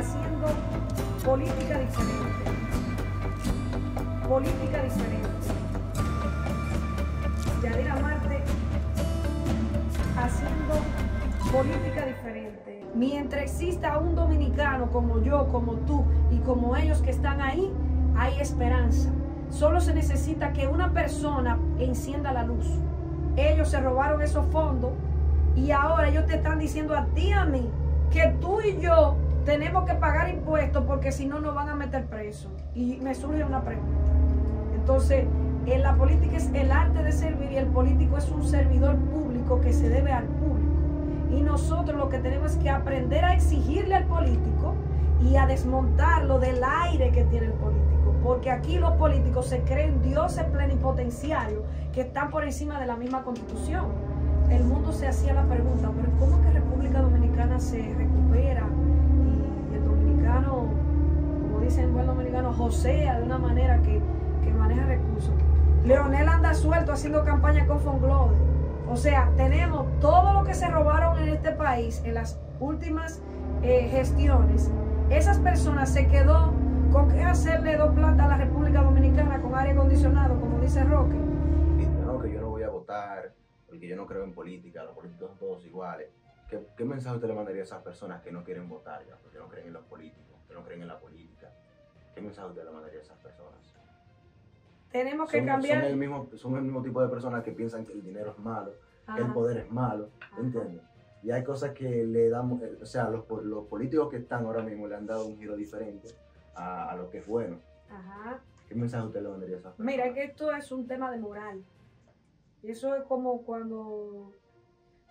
haciendo política diferente. Política diferente. Yadira Marte haciendo política diferente. Mientras exista un dominicano como yo, como tú y como ellos que están ahí, hay esperanza. Solo se necesita que una persona encienda la luz. Ellos se robaron esos fondos y ahora ellos te están diciendo a ti, a mí, que tú y yo tenemos que pagar impuestos porque si no nos van a meter preso. Y me surge una pregunta. Entonces, en la política es el arte de servir y el político es un servidor público que se debe al público. Y nosotros lo que tenemos es que aprender a exigirle al político y a desmontarlo del aire que tiene el político. Porque aquí los políticos se creen dioses plenipotenciarios que están por encima de la misma constitución. El mundo se hacía la pregunta, pero ¿cómo que República Dominicana se recupera dicen el buen dominicano, josea de una manera que, que maneja recursos? Leonel anda suelto haciendo campaña con Fonglode. O sea, tenemos todo lo que se robaron en este país en las últimas eh, gestiones. Esas personas se quedó con qué hacerle dos plantas a la República Dominicana con aire acondicionado, como dice Roque. No, que yo no voy a votar, porque yo no creo en política, los políticos son todos iguales. ¿Qué, qué mensaje usted le mandaría a esas personas que no quieren votar ya, porque no creen en los políticos, que no creen en la política? ¿Qué mensaje usted le mandaría a esas personas? Tenemos que son, cambiar. Son el, mismo, son el mismo tipo de personas que piensan que el dinero es malo, que el poder es malo. ¿entiendes? Y hay cosas que le damos, eh, o sea, los, po- los políticos que están ahora mismo le han dado un giro diferente a, a lo que es bueno. Ajá. ¿Qué mensaje usted le mandaría a esas personas? Mira, que esto es un tema de moral. Y eso es como cuando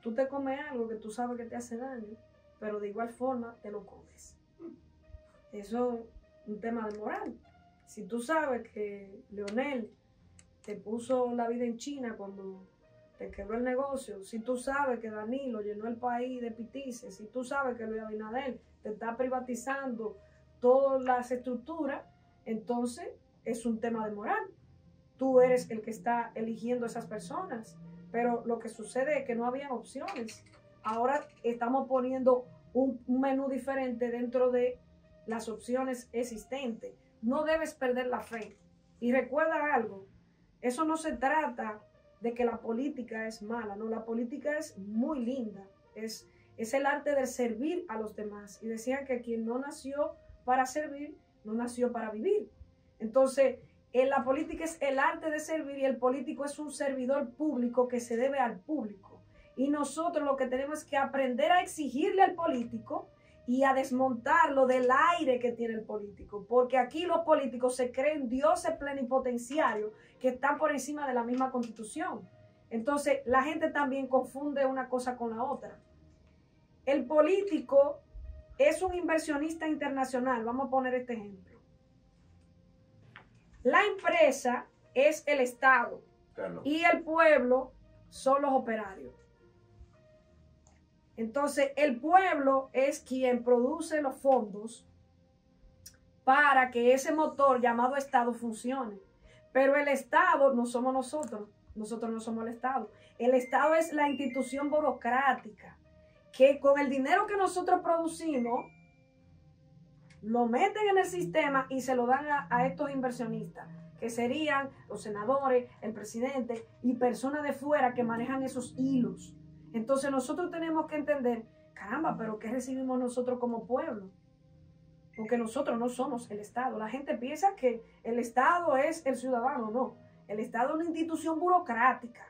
tú te comes algo que tú sabes que te hace daño, pero de igual forma te lo comes. Eso es un tema de moral. Si tú sabes que Leonel te puso la vida en China cuando te quebró el negocio, si tú sabes que Danilo llenó el país de pitices, si tú sabes que Luis Abinader te está privatizando todas las estructuras, entonces es un tema de moral. Tú eres el que está eligiendo a esas personas, pero lo que sucede es que no habían opciones. Ahora estamos poniendo un, un menú diferente dentro de las opciones existentes. No debes perder la fe. Y recuerda algo, eso no se trata de que la política es mala, no, la política es muy linda, es, es el arte de servir a los demás. Y decían que quien no nació para servir, no nació para vivir. Entonces, en la política es el arte de servir y el político es un servidor público que se debe al público. Y nosotros lo que tenemos es que aprender a exigirle al político y a desmontarlo del aire que tiene el político. Porque aquí los políticos se creen dioses plenipotenciarios que están por encima de la misma constitución. Entonces, la gente también confunde una cosa con la otra. El político es un inversionista internacional. Vamos a poner este ejemplo. La empresa es el Estado y el pueblo son los operarios. Entonces, el pueblo es quien produce los fondos para que ese motor llamado Estado funcione. Pero el Estado no somos nosotros, nosotros no somos el Estado. El Estado es la institución burocrática que con el dinero que nosotros producimos, lo meten en el sistema y se lo dan a, estos inversionistas, que serían los senadores, el presidente y personas de fuera que manejan esos hilos. Entonces nosotros tenemos que entender, caramba, pero ¿qué recibimos nosotros como pueblo? Porque nosotros no somos el Estado. La gente piensa que el Estado es el ciudadano, no. El Estado es una institución burocrática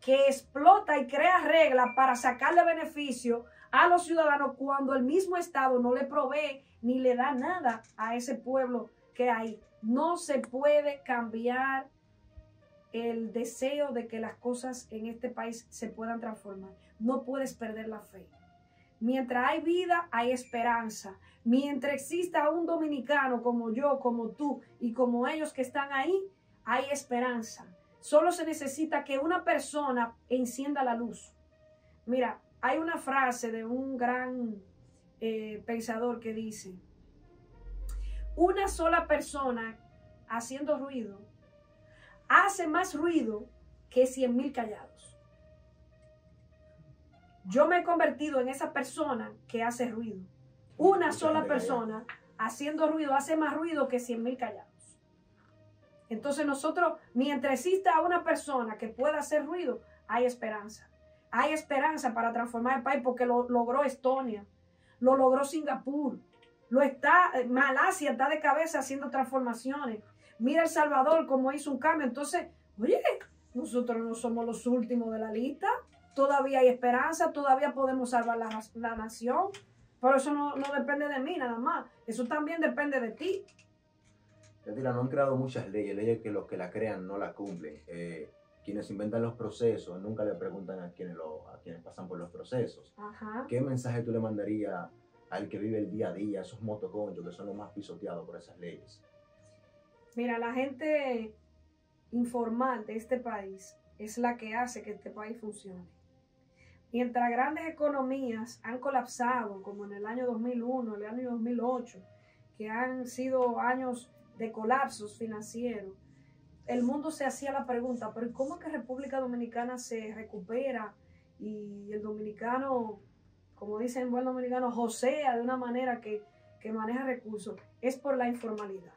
que explota y crea reglas para sacarle beneficio a los ciudadanos cuando el mismo Estado no le provee ni le da nada a ese pueblo que hay. No se puede cambiar el deseo de que las cosas en este país se puedan transformar. No puedes perder la fe. Mientras hay vida, hay esperanza. Mientras exista un dominicano como yo, como tú y como ellos que están ahí, hay esperanza. Solo se necesita que una persona encienda la luz. Mira, hay una frase de un gran eh, pensador que dice, una sola persona haciendo ruido hace más ruido que cien mil callados. Yo me he convertido en esa persona que hace ruido. Una sola persona haciendo ruido hace más ruido que 100 mil callados. Entonces nosotros, mientras exista una persona que pueda hacer ruido, hay esperanza. Hay esperanza para transformar el país porque lo logró Estonia, lo logró Singapur, lo está, Malasia está de cabeza haciendo transformaciones. Mira El Salvador cómo hizo un cambio. Entonces, oye, nosotros no somos los últimos de la lista. Todavía hay esperanza, todavía podemos salvar la, la nación. Pero eso no, no depende de mí nada más. Eso también depende de ti. Yatira, no han creado muchas leyes, leyes que los que la crean no la cumplen. Eh, quienes inventan los procesos nunca le preguntan a quienes, lo, a quienes pasan por los procesos. Ajá. ¿Qué mensaje tú le mandarías al que vive el día a día, esos motoconchos que son los más pisoteados por esas leyes? Mira, la gente informal de este país es la que hace que este país funcione. Mientras grandes economías han colapsado, como en el año 2001, el año 2008, que han sido años de colapsos financieros, el mundo se hacía la pregunta, pero ¿cómo es que República Dominicana se recupera y el dominicano, como dicen buen dominicano, josea de una manera que, que maneja recursos? Es por la informalidad.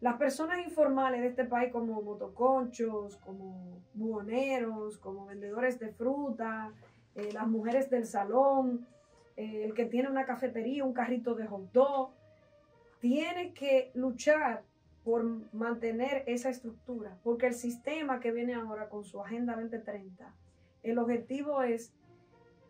Las personas informales de este país, como motoconchos, como buhoneros, como vendedores de fruta, eh, las mujeres del salón, eh, el que tiene una cafetería, un carrito de hot dog, tiene que luchar por mantener esa estructura, porque el sistema que viene ahora con su Agenda 2030, el objetivo es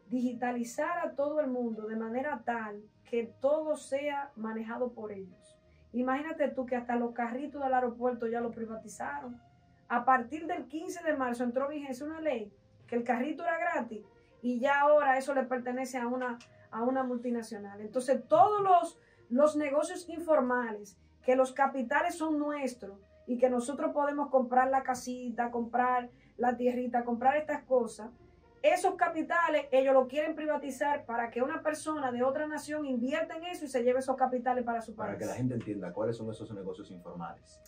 digitalizar a todo el mundo de manera tal que todo sea manejado por ellos. Imagínate tú que hasta los carritos del aeropuerto ya lo privatizaron. A partir del 15 de marzo entró vigencia una ley que el carrito era gratis y ya ahora eso le pertenece a una, a una multinacional. Entonces todos los, los negocios informales, que los capitales son nuestros y que nosotros podemos comprar la casita, comprar la tierrita, comprar estas cosas, esos capitales ellos lo quieren privatizar para que una persona de otra nación invierta en eso y se lleve esos capitales para su Para país. que la gente entienda cuáles son esos negocios informales.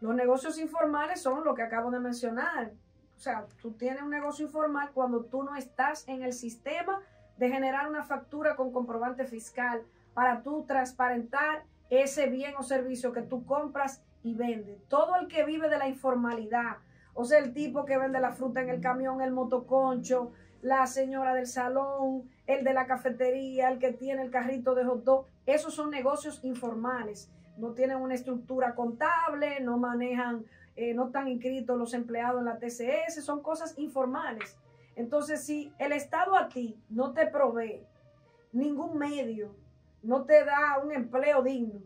Los negocios informales son lo que acabo de mencionar. O sea, tú tienes un negocio informal cuando tú no estás en el sistema de generar una factura con comprobante fiscal para tú transparentar ese bien o servicio que tú compras y vendes. Todo el que vive de la informalidad, o sea, el tipo que vende la fruta en el camión, el motoconcho, la señora del salón, el de la cafetería, el que tiene el carrito de hot dog, esos son negocios informales. No tienen una estructura contable, no manejan, eh, no están inscritos los empleados en la TCS, son cosas informales. Entonces, si el Estado a ti no te provee ningún medio, no te da un empleo digno,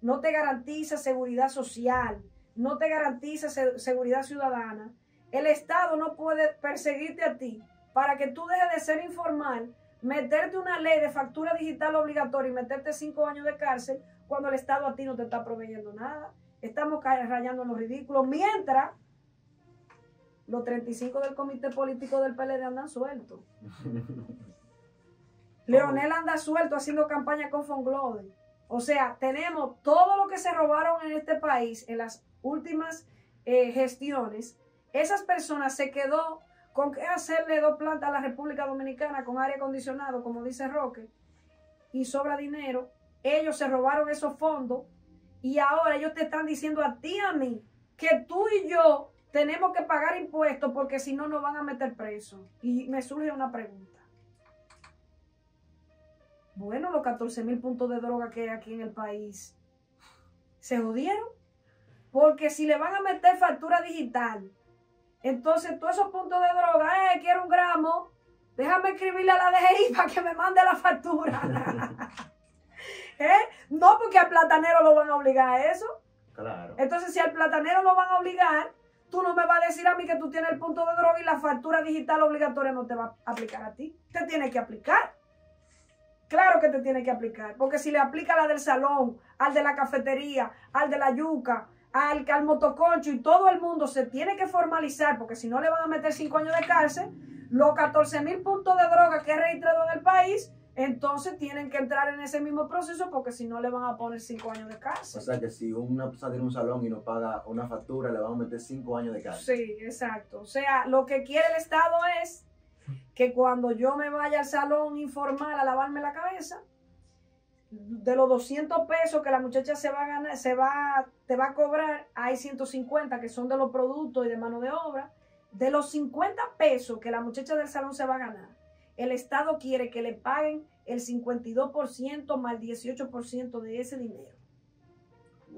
no te garantiza seguridad social, no te garantiza se- seguridad ciudadana, el Estado no puede perseguirte a ti para que tú dejes de ser informal, meterte una ley de factura digital obligatoria y meterte cinco años de cárcel cuando el Estado a ti no te está proveyendo nada. Estamos rayando en los ridículos, mientras los 35 del comité político del PLD andan sueltos. Leonel anda suelto haciendo campaña con Fonglode. O sea, tenemos todo lo que se robaron en este país en las últimas eh, gestiones. Esas personas se quedó con que hacerle dos plantas a la República Dominicana con aire acondicionado, como dice Roque, y sobra dinero. Ellos se robaron esos fondos y ahora ellos te están diciendo a ti a mí que tú y yo tenemos que pagar impuestos porque si no nos van a meter preso. Y me surge una pregunta. Bueno, los 14 mil puntos de droga que hay aquí en el país se jodieron. Porque si le van a meter factura digital, entonces todos esos puntos de droga, eh, quiero un gramo, déjame escribirle a la DGI para que me mande la factura. ¿Eh? No, porque al platanero lo van a obligar a eso. Claro. Entonces, si al platanero lo van a obligar, tú no me vas a decir a mí que tú tienes el punto de droga y la factura digital obligatoria no te va a aplicar a ti. Te tiene que aplicar. Claro que te tiene que aplicar, porque si le aplica la del salón, al de la cafetería, al de la yuca, al, al motoconcho y todo el mundo se tiene que formalizar, porque si no le van a meter cinco años de cárcel, los 14 mil puntos de droga que he registrado en el país, entonces tienen que entrar en ese mismo proceso, porque si no le van a poner cinco años de cárcel. O sea que si una persona tiene un salón y no paga una factura, le van a meter cinco años de cárcel. Sí, exacto. O sea, lo que quiere el Estado es que cuando yo me vaya al salón informal a lavarme la cabeza, de los 200 pesos que la muchacha se va a ganar, se va, te va a cobrar, hay 150 que son de los productos y de mano de obra. De los 50 pesos que la muchacha del salón se va a ganar, el Estado quiere que le paguen el 52% más el 18% de ese dinero.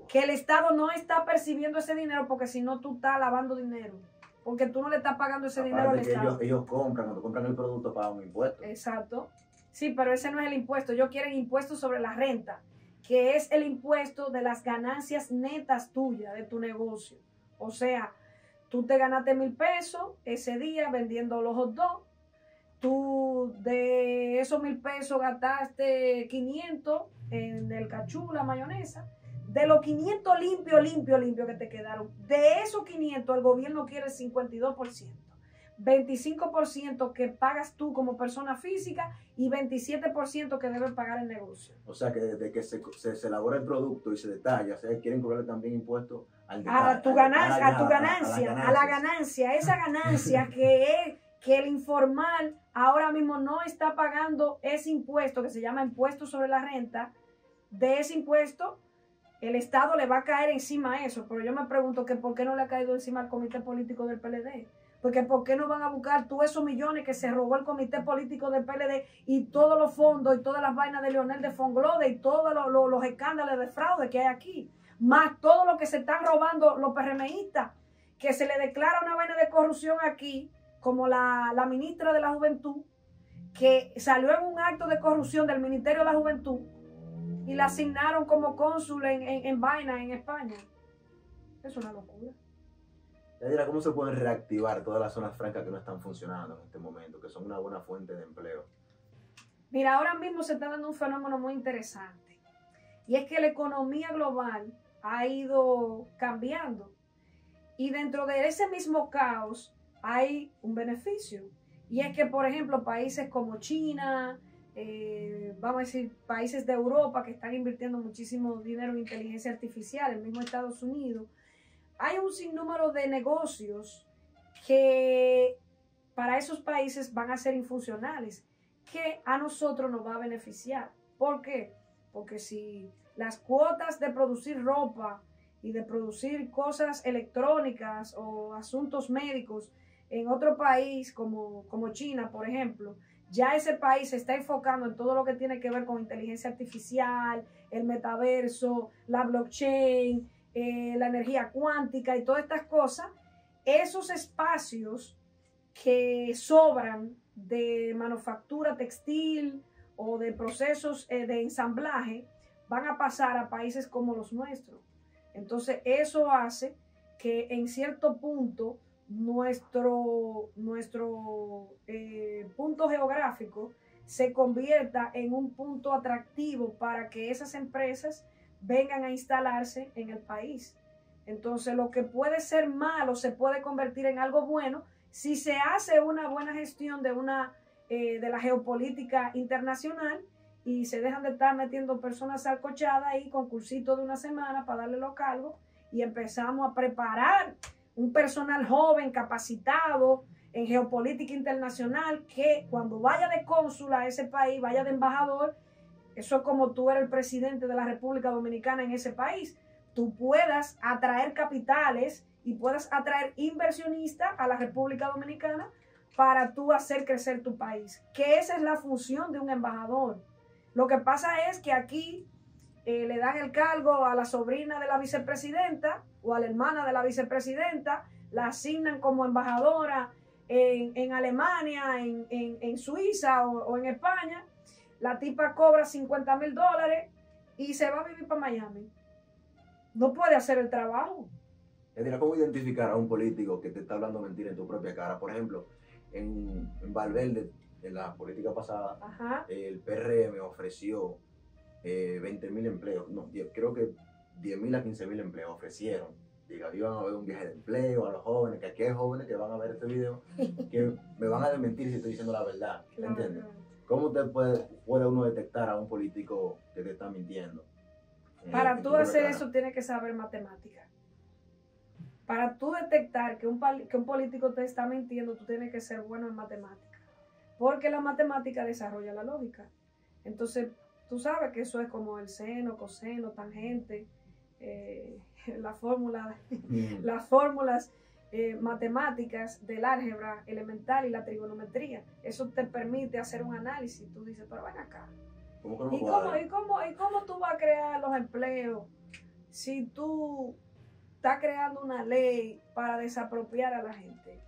Que el Estado no está percibiendo ese dinero porque si no tú estás lavando dinero. Porque tú no le estás pagando ese dinero al Estado. ellos, ellos compran, cuando compran el producto pagan un impuesto. Exacto. Sí, pero ese no es el impuesto. Ellos quieren impuesto sobre la renta, que es el impuesto de las ganancias netas tuyas de tu negocio. O sea, tú te ganaste mil pesos ese día vendiendo los dogs. Tú de esos mil pesos gastaste 500 en el cachú, la mayonesa. De los 500 limpio, limpio, limpio que te quedaron, de esos 500 el gobierno quiere el 52%. 25% que pagas tú como persona física y 27% que debe pagar el negocio. O sea que desde que se, se, se elabora el producto y se detalla, o sea, quieren cobrarle también impuestos al a tu ganancia, a, tu ganancia, a la ganancia, esa ganancia que es que el informal ahora mismo no está pagando ese impuesto que se llama impuesto sobre la renta, de ese impuesto el Estado le va a caer encima eso, pero yo me pregunto que por qué no le ha caído encima al comité político del PLD. Porque ¿por qué no van a buscar todos esos millones que se robó el comité político del PLD y todos los fondos y todas las vainas de Leonel de Fonglode y todos los, escándalos de fraude que hay aquí? Más todo lo que se están robando los PRMistas, que se le declara una vaina de corrupción aquí, como la, la ministra de la Juventud, que salió en un acto de corrupción del Ministerio de la Juventud y la asignaron como cónsul en, en, en vaina en España. Es una locura. Yadira, ¿cómo se pueden reactivar todas las zonas francas que no están funcionando en este momento, que son una buena fuente de empleo? Mira, ahora mismo se está dando un fenómeno muy interesante. Y es que la economía global ha ido cambiando. Y dentro de ese mismo caos hay un beneficio. Y es que, por ejemplo, países como China, eh, vamos a decir, países de Europa que están invirtiendo muchísimo dinero en inteligencia artificial, el mismo Estados Unidos, hay un sinnúmero de negocios que para esos países van a ser infuncionales, que a nosotros nos va a beneficiar. ¿Por qué? Porque si las cuotas de producir ropa y de producir cosas electrónicas o asuntos médicos en otro país como, como China, por ejemplo, ya ese país se está enfocando en todo lo que tiene que ver con inteligencia artificial, el metaverso, la blockchain, eh, la energía cuántica y todas estas cosas, esos espacios que sobran de manufactura textil o de procesos eh, de ensamblaje van a pasar a países como los nuestros. Entonces eso hace que en cierto punto nuestro, nuestro eh, punto geográfico se convierta en un punto atractivo para que esas empresas vengan a instalarse en el país. Entonces, lo que puede ser malo se puede convertir en algo bueno si se hace una buena gestión de una eh, de la geopolítica internacional y se dejan de estar metiendo personas alcochadas ahí con cursitos de una semana para darle los cargos y empezamos a preparar un personal joven, capacitado en geopolítica internacional, que cuando vaya de cónsul a ese país, vaya de embajador, eso es como tú eres el presidente de la República Dominicana en ese país. Tú puedas atraer capitales y puedas atraer inversionistas a la República Dominicana para tú hacer crecer tu país. Que esa es la función de un embajador. Lo que pasa es que aquí eh, le dan el cargo a la sobrina de la vicepresidenta o a la hermana de la vicepresidenta, la asignan como embajadora en, Alemania, en, Suiza o en España la tipa cobra 50 mil dólares y se va a vivir para Miami. No puede hacer el trabajo. Edina, ¿cómo identificar a un político que te está hablando mentira en tu propia cara? Por ejemplo, en, en Valverde, en la política pasada, el PRM ofreció 20 eh, mil empleos. No, creo que 10 mil a 15 mil empleos ofrecieron. Diga, iban a ver un viaje de empleo a los jóvenes, que aquí hay jóvenes que van a ver este video, que me van a desmentir si estoy diciendo la verdad. ¿Entiendes? ¿Cómo te puede, puede uno detectar a un político que te está mintiendo? Para tú hacer eso tienes que saber matemática. Para tú detectar que un, que un político te está mintiendo, tú tienes que ser bueno en matemática. Porque la matemática desarrolla la lógica. Entonces, Tú sabes que eso es como el seno, coseno, tangente, eh, la fórmula, Mm. las fórmulas eh, matemáticas del álgebra elemental y la trigonometría. Eso te permite hacer un análisis. Tú dices, pero ven acá. ¿Cómo que no ¿Y cómo, y, cómo, ¿Y cómo tú vas a crear los empleos si tú estás creando una ley para desapropiar a la gente?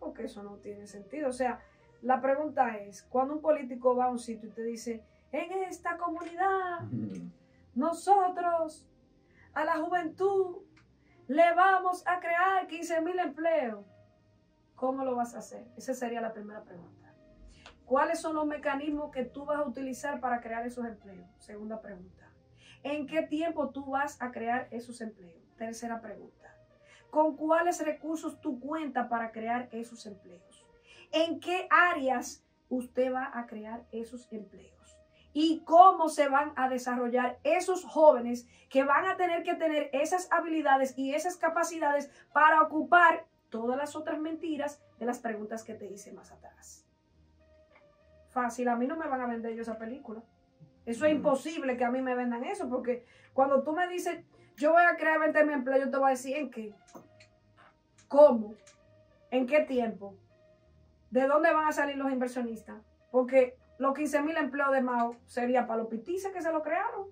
Porque eso no tiene sentido. O sea, la pregunta es, cuando un político va a un sitio y te dice, en esta comunidad nosotros a la juventud le vamos a crear 15 mil empleos. ¿Cómo lo vas a hacer? Esa sería la primera pregunta. ¿Cuáles son los mecanismos que tú vas a utilizar para crear esos empleos? Segunda pregunta. ¿En qué tiempo tú vas a crear esos empleos? Tercera pregunta. ¿Con cuáles recursos tú cuentas para crear esos empleos? ¿En qué áreas usted va a crear esos empleos? Y cómo se van a desarrollar esos jóvenes que van a tener que tener esas habilidades y esas capacidades para ocupar todas las otras mentiras de las preguntas que te hice más atrás. Fácil, a mí no me van a vender yo esa película. Eso es Mm. imposible que a mí me vendan eso, porque cuando tú me dices, yo voy a crear 20 mil empleos, yo te voy a decir, ¿en qué? ¿Cómo? ¿En qué tiempo? ¿De dónde van a salir los inversionistas? Porque los 15 mil empleos de Mao sería para los pitices que se lo crearon.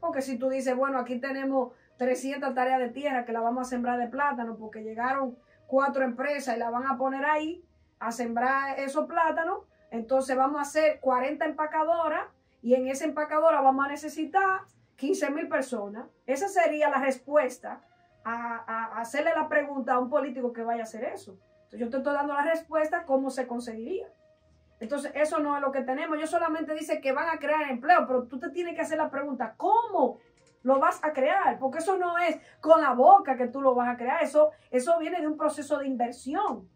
Porque si tú dices, bueno, aquí tenemos 300 tareas de tierra que la vamos a sembrar de plátano porque llegaron cuatro empresas y la van a poner ahí a sembrar esos plátanos, entonces vamos a hacer 40 empacadoras y en esa empacadora vamos a necesitar 15 mil personas. Esa sería la respuesta a, a- hacerle la pregunta a un político que vaya a hacer eso. Entonces yo te estoy dando la respuesta cómo se conseguiría. Entonces, eso no es lo que tenemos. Yo solamente dice que van a crear empleo, pero tú te tienes que hacer la pregunta, ¿cómo lo vas a crear? Porque eso no es con la boca que tú lo vas a crear. Eso, eso viene de un proceso de inversión.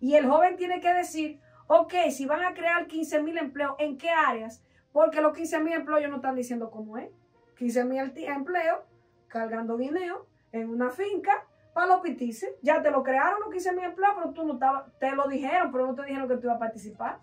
Y el joven tiene que decir, ok, si van a crear 15 mil empleos, ¿en qué áreas? Porque los 15 mil empleos ellos no están diciendo cómo es. 15 mil empleos cargando guineo en una finca para los pitices. Ya te lo crearon los 15 mil empleos, pero tú no estabas, te lo dijeron, pero no te dijeron que tú ibas a participar.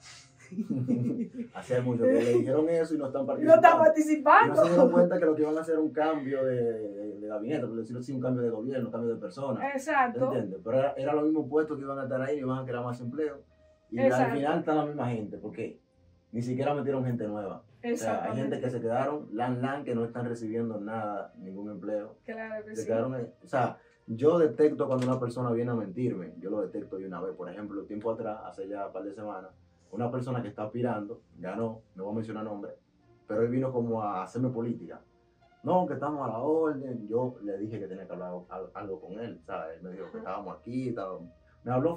Hace mucho que le dijeron eso y no están No participando. Y no participando. se dieron cuenta que lo que iban a hacer era un cambio de, de- de gabinete, por decirlo así, un cambio de gobierno, un cambio de personas. ¿te Exacto. entiendes? Pero era, era los mismos puestos que iban a estar ahí y iban a crear más empleo. Y al final está la misma gente, porque ni siquiera metieron gente nueva. O sea, hay gente que se quedaron, lan, lan, que no están recibiendo nada, ningún empleo. Claro que Se sí. quedaron o sea, yo detecto cuando una persona viene a mentirme, yo lo detecto de una vez. Por ejemplo, tiempo atrás, hace ya un par de semanas, una persona que está aspirando, ganó, no voy a mencionar nombre, pero él vino como a hacerme política. No, que estamos a la orden. Yo le dije que tenía que hablar al- algo con él, ¿sabes? Él me dijo que estábamos aquí, estábamos- me habló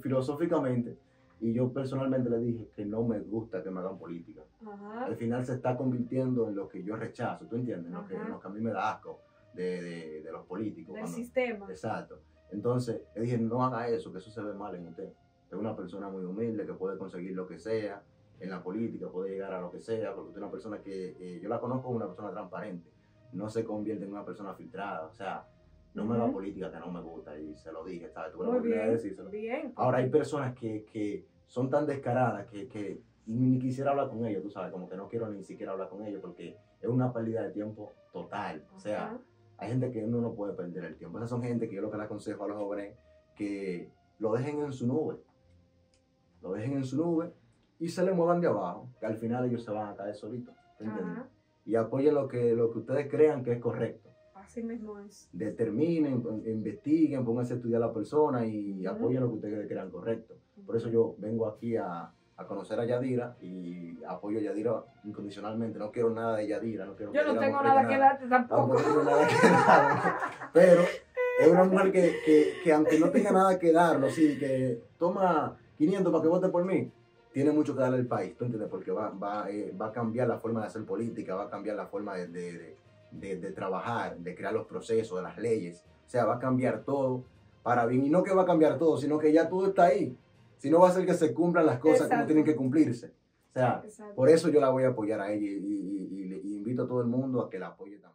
filosóficamente y yo personalmente le dije que no me gusta que me hagan política Ajá. al final se está convirtiendo en lo que yo rechazo, ¿tú entiendes? En lo que, en lo que a mí me da asco de, de- de los políticos. Del cuando- sistema. exacto. Entonces, le dije, no haga eso, que eso se ve mal en usted. Es una persona muy humilde que puede conseguir lo que sea en la política, puede llegar a lo que sea, porque usted es una persona que eh, yo la conozco como una persona transparente, no se convierte en una persona filtrada, o sea, no me haga Ujú. política que no me gusta y se lo dije, ¿sabes? Tuve la oportunidad de decírselo. Bien. Ahora hay personas que, que son tan descaradas que, que ni quisiera hablar con ellos, tú sabes, como que no quiero ni siquiera hablar con ellos porque es una pérdida de tiempo total. O sea, hay gente que uno no puede perder el tiempo. Esas son gente que yo lo que le aconsejo a los jóvenes que lo dejen en su nube. Lo dejen en su nube y se le muevan de abajo, que al final ellos se van a caer solitos. Y apoyen lo que, lo que ustedes crean que es correcto Así mismo es. determinen, investiguen, pónganse a estudiar a la persona y apoyen lo que ustedes crean correcto. Por eso yo vengo aquí a, a conocer a Yadira y apoyo a Yadira incondicionalmente. No quiero nada de Yadira. No quiero Yo no tengo nada que darte Tampoco tampoco. tengo nada que dar. Pero es una mujer que, que, que aunque no tenga nada que darlo, sí, que toma 500 para que vote por mí, tiene mucho que darle al país, ¿tú entiendes? Porque va, va, eh, va a cambiar la forma de hacer política, va a cambiar la forma de, de, de- de- de trabajar, de crear los procesos, de las leyes. O sea, va a cambiar todo para bien. Y no que va a cambiar todo, sino que ya todo está ahí. Si no va a ser que se cumplan las cosas Exacto. tienen que cumplirse. O sea, Exacto. por eso yo la voy a apoyar a ella y, y- y- y le- y invito a todo el mundo a que la apoye también.